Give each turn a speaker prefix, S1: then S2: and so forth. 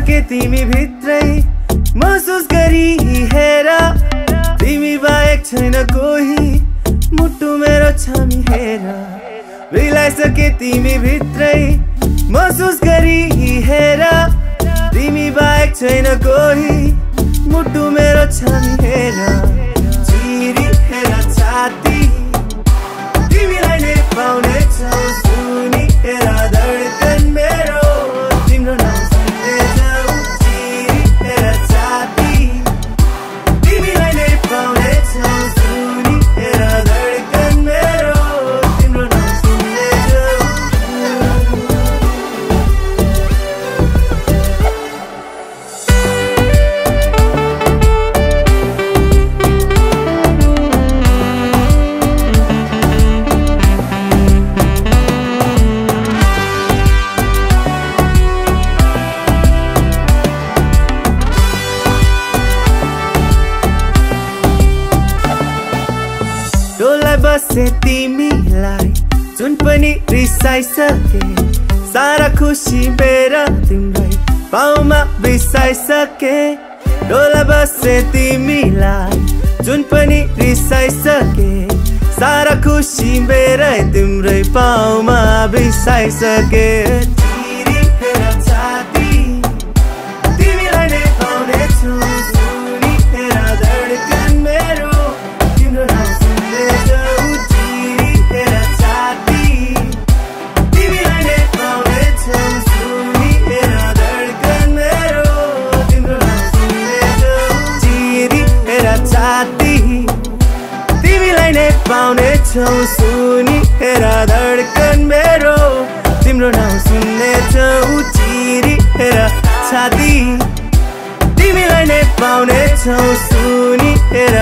S1: सके तिमी भित्रै महसुस गरी हेर। तिमी बाहेक छैन कोही मुटु मेरो छामी हेर। मिलाइसके तिमी भित्रै टोला बसे तिमीलाई जुन पनि रिसाइसके सारा खुसी मेरा तिम्रै पाउमा बिसाइसके टोला बसे तिमीलाई जुन पनि रिसाइसके सारा खुसी मेरै तिम्रै पाउमा बिसाइसके पाउनेछौ सुनि हेर धडकन मेरो। तिम्रो नाम सुन्नेछौ चिरी हेर छाती। तिमीलाई नै पाउनेछौ सुनि हेर